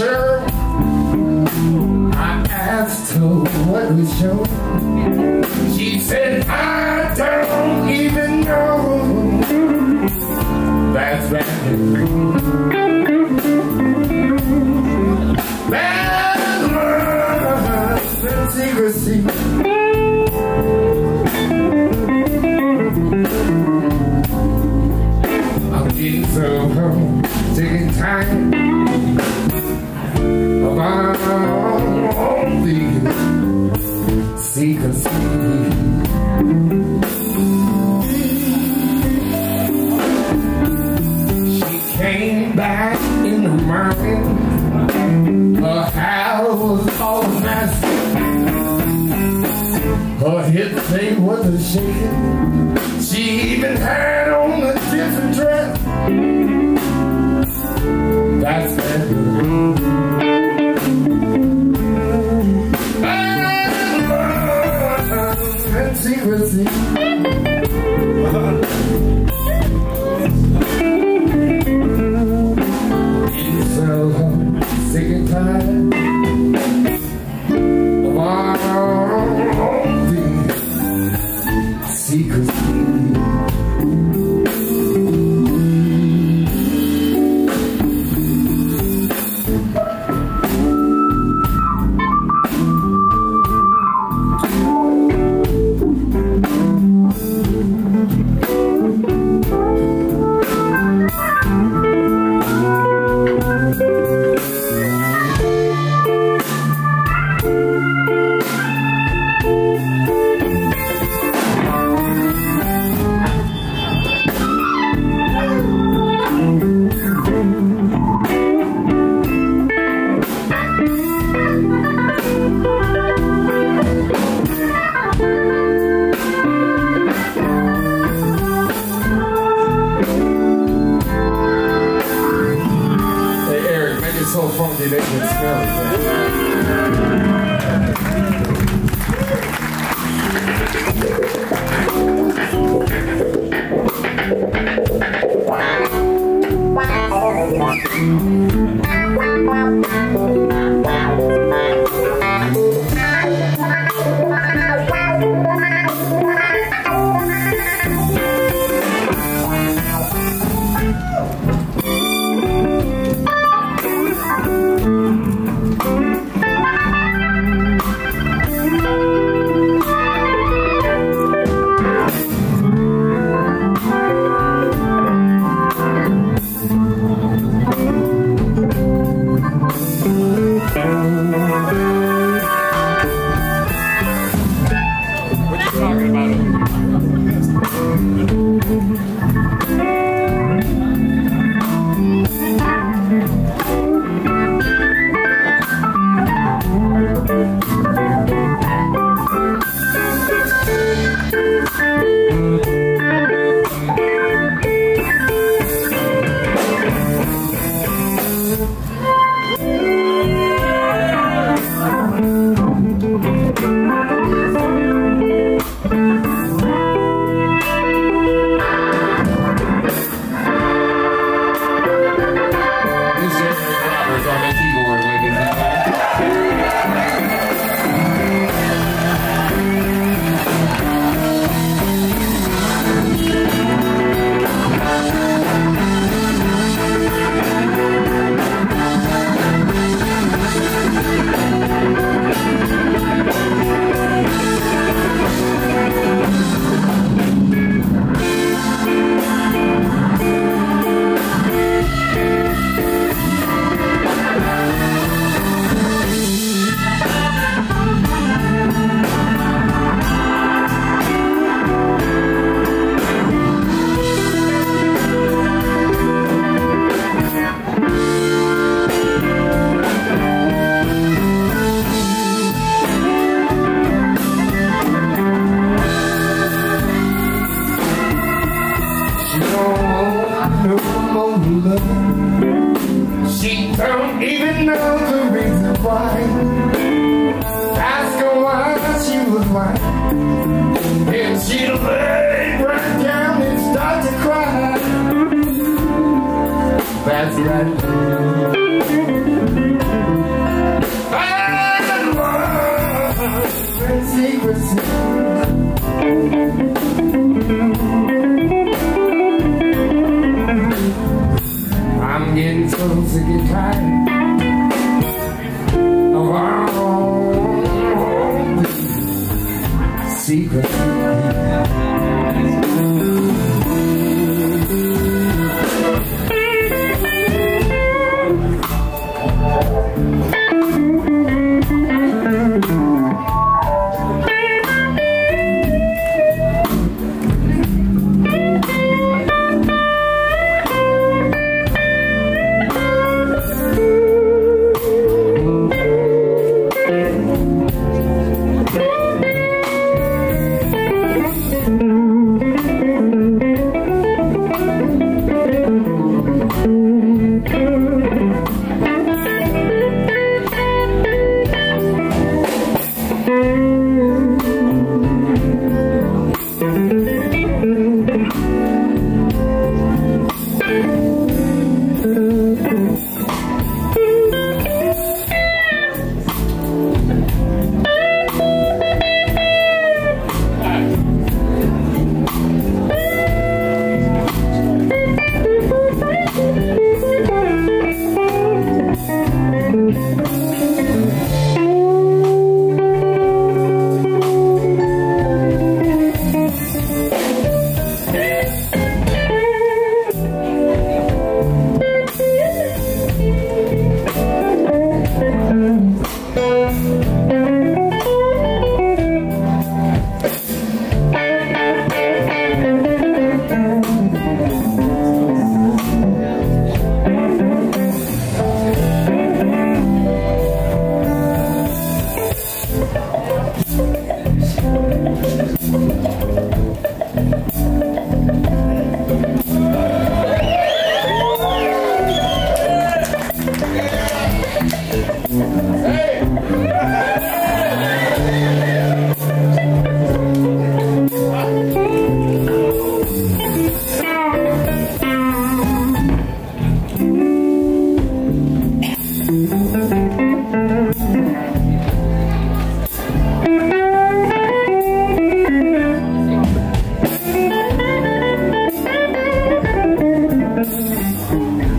show. I asked her what we show. She said, I don't even know. That's right. Her hip thing wasn't shaking. She even had on a different dress. That's that. I'm sing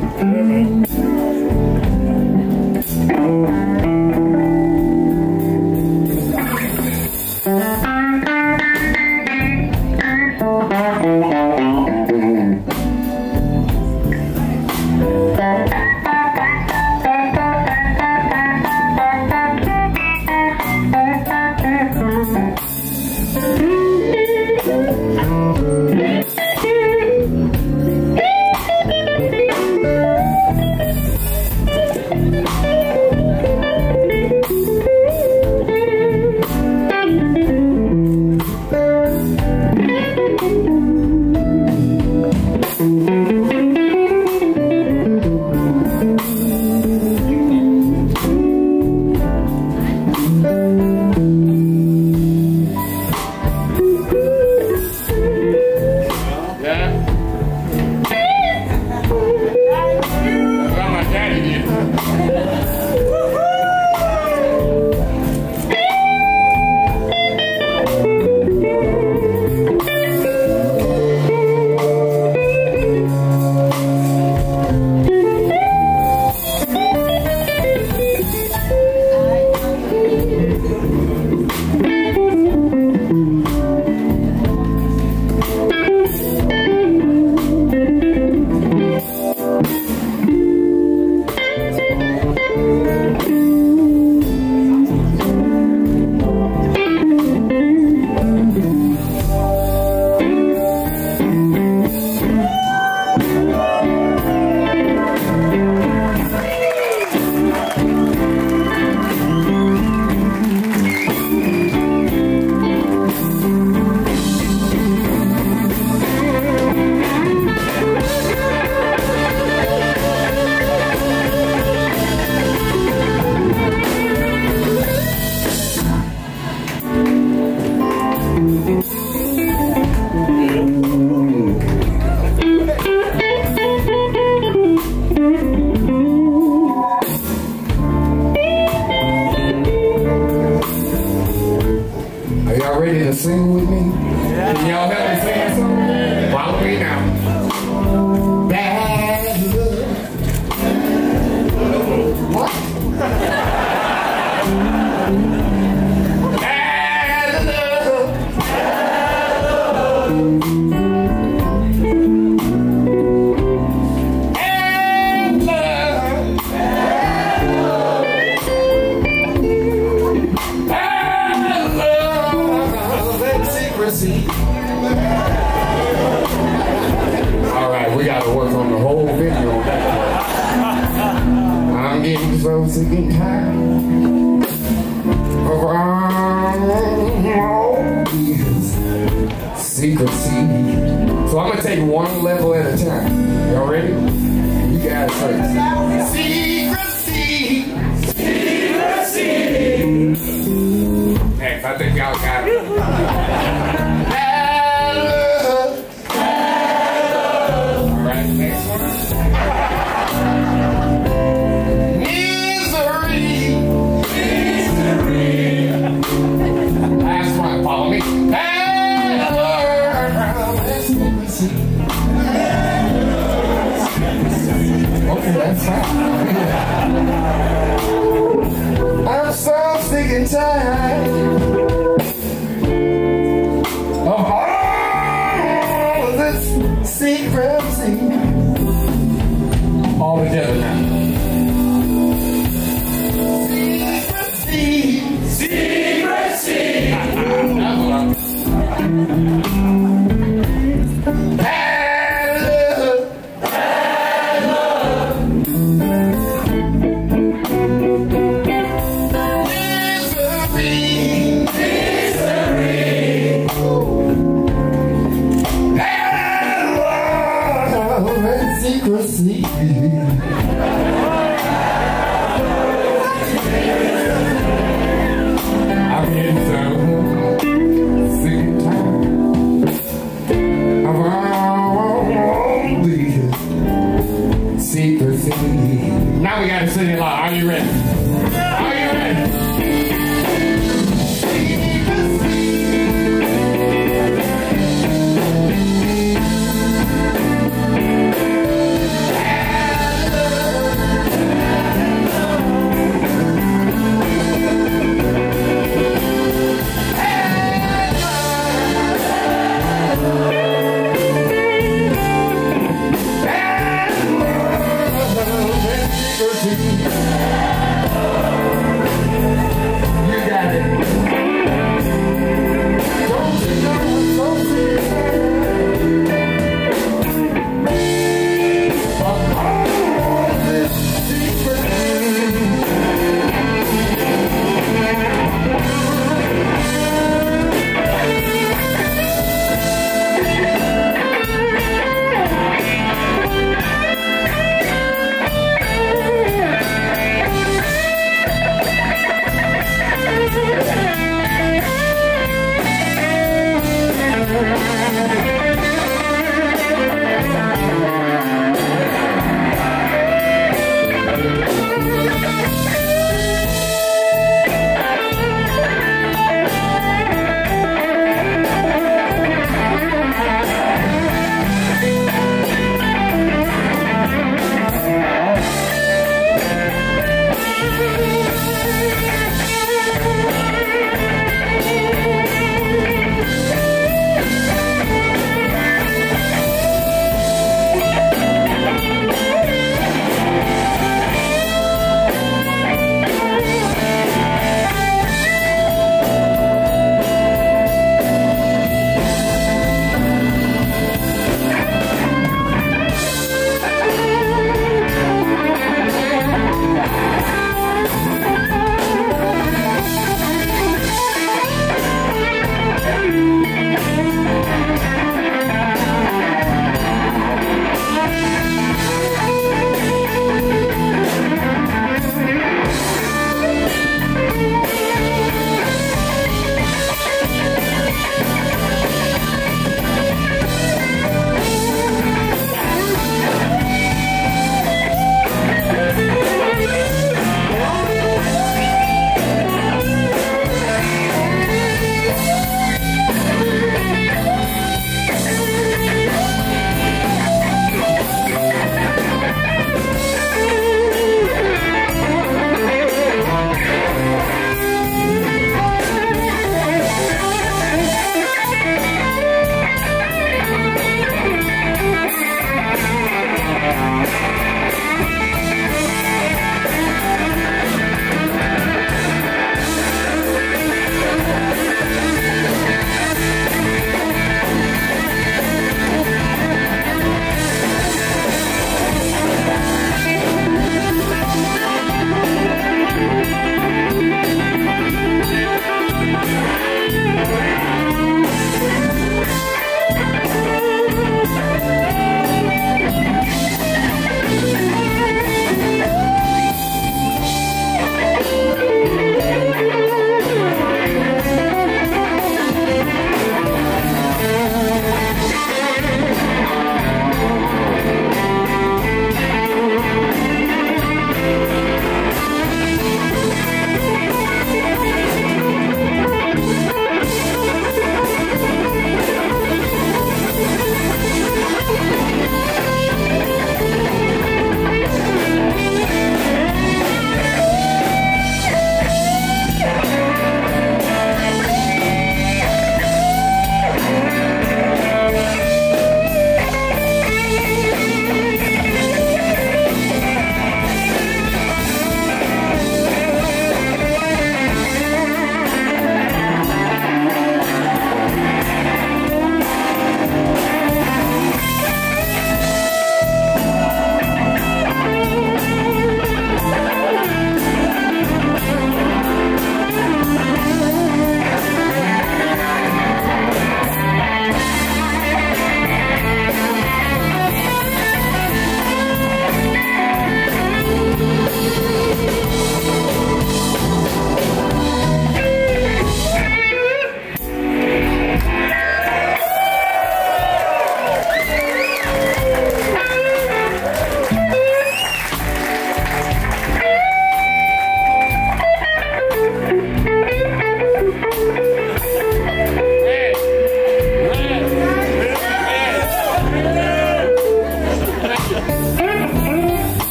Next